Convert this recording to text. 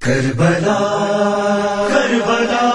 Karbala Karbala